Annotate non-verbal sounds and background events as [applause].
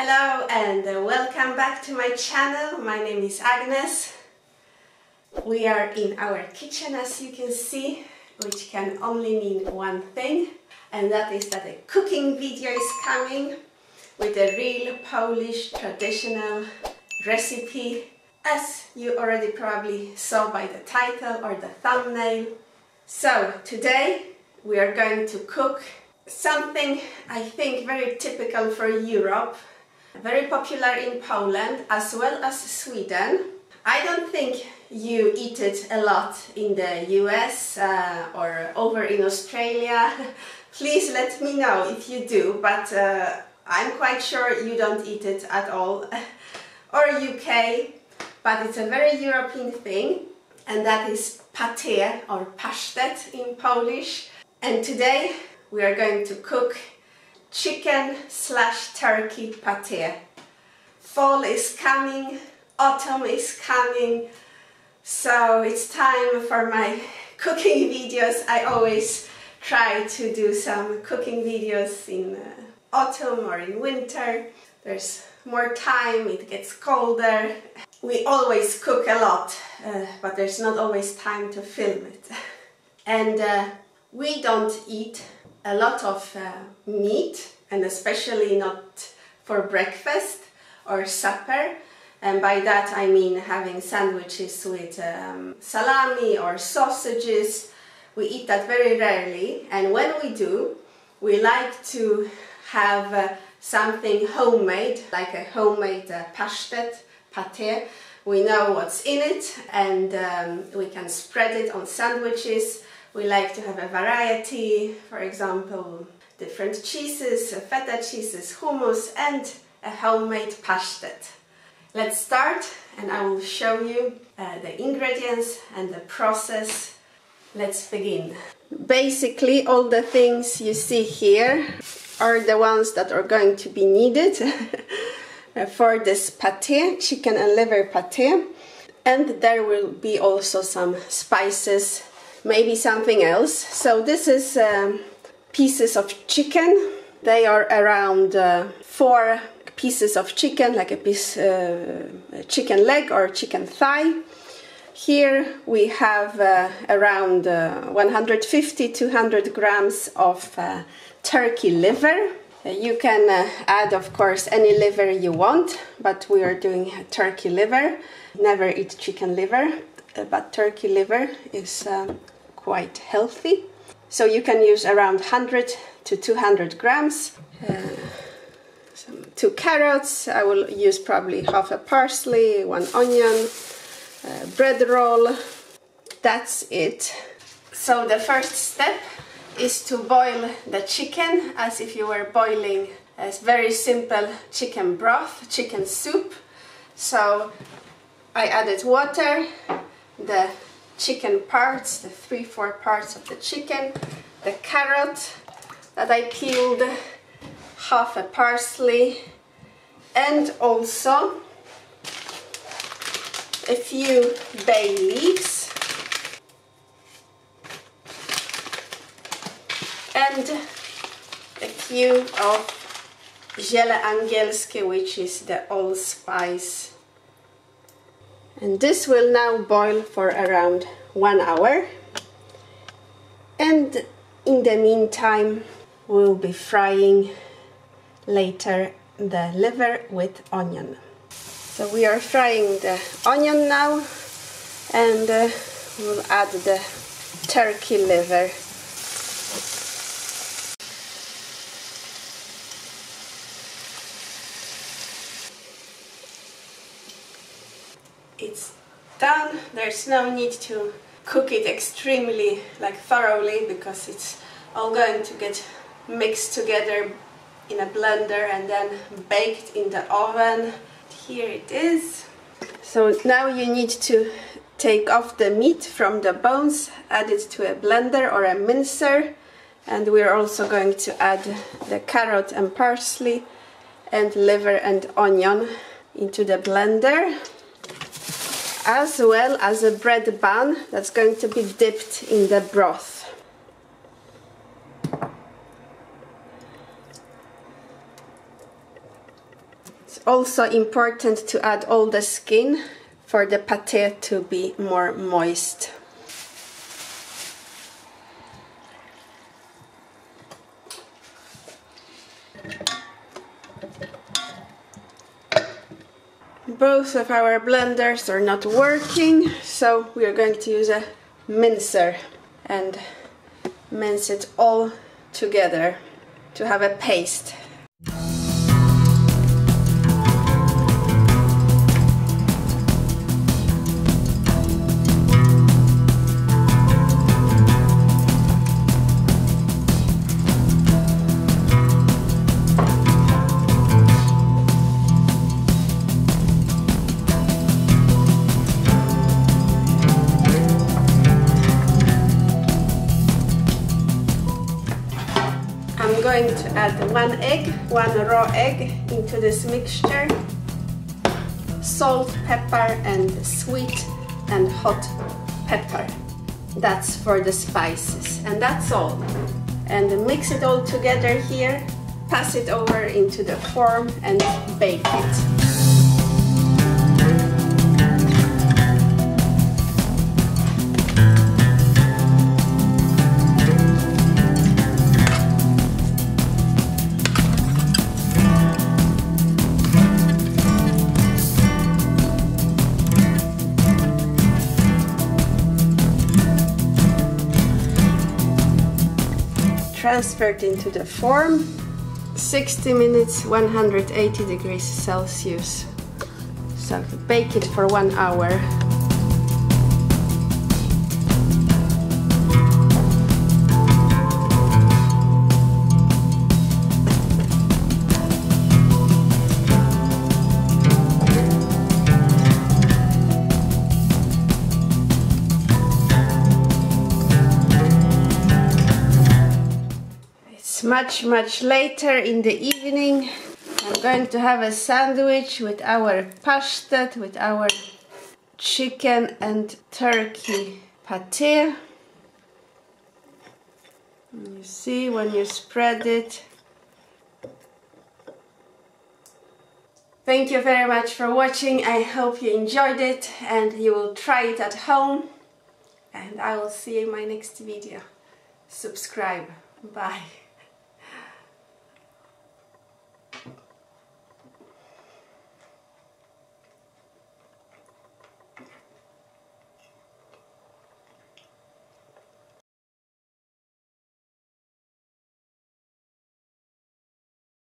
Hello and uh, welcome back to my channel. My name is Agnes. We are in our kitchen as you can see, which can only mean one thing and that is that a cooking video is coming with a real Polish traditional recipe as you already probably saw by the title or the thumbnail. So today we are going to cook something I think very typical for Europe very popular in Poland as well as Sweden. I don't think you eat it a lot in the US uh, or over in Australia. [laughs] Please let me know if you do, but uh, I'm quite sure you don't eat it at all. [laughs] or UK, but it's a very European thing, and that is pate or pasztet in Polish. And today we are going to cook chicken slash turkey pate. Fall is coming, autumn is coming, so it's time for my cooking videos. I always try to do some cooking videos in uh, autumn or in winter. There's more time, it gets colder. We always cook a lot, uh, but there's not always time to film it. [laughs] and uh, we don't eat a lot of uh, meat and especially not for breakfast or supper and by that I mean having sandwiches with um, salami or sausages. We eat that very rarely and when we do we like to have uh, something homemade like a homemade uh, pate. We know what's in it and um, we can spread it on sandwiches we like to have a variety, for example, different cheeses, feta cheeses, hummus and a homemade pasztet. Let's start and I will show you uh, the ingredients and the process. Let's begin. Basically all the things you see here are the ones that are going to be needed [laughs] for this pate, chicken and liver pate. And there will be also some spices maybe something else. So this is um, pieces of chicken. They are around uh, four pieces of chicken, like a piece uh, chicken leg or chicken thigh. Here we have uh, around uh, 150 200 grams of uh, turkey liver. Uh, you can add, of course, any liver you want, but we are doing turkey liver. Never eat chicken liver, but turkey liver is um, quite healthy. So you can use around 100 to 200 grams. Uh, two carrots, I will use probably half a parsley, one onion, bread roll. That's it. So the first step is to boil the chicken as if you were boiling a very simple chicken broth, chicken soup. So I added water, the chicken parts, the three, four parts of the chicken, the carrot that I peeled, half a parsley, and also a few bay leaves. And a few of ziele angielskie, which is the allspice and this will now boil for around one hour. And in the meantime we'll be frying later the liver with onion. So we are frying the onion now and uh, we'll add the turkey liver it's done. There's no need to cook it extremely like thoroughly because it's all going to get mixed together in a blender and then baked in the oven. Here it is. So now you need to take off the meat from the bones add it to a blender or a mincer. And we're also going to add the carrot and parsley and liver and onion into the blender as well as a bread bun that's going to be dipped in the broth. It's also important to add all the skin for the pate to be more moist. Both of our blenders are not working so we are going to use a mincer and mince it all together to have a paste add one egg, one raw egg into this mixture. Salt, pepper and sweet and hot pepper. That's for the spices and that's all. And mix it all together here, pass it over into the form and bake it. Transferred into the form. 60 minutes 180 degrees Celsius. So bake it for one hour much much later in the evening I'm going to have a sandwich with our pasztet, with our chicken and turkey pate. You see when you spread it. Thank you very much for watching. I hope you enjoyed it and you will try it at home. And I will see you in my next video. Subscribe. Bye.